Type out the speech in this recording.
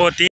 Fortín.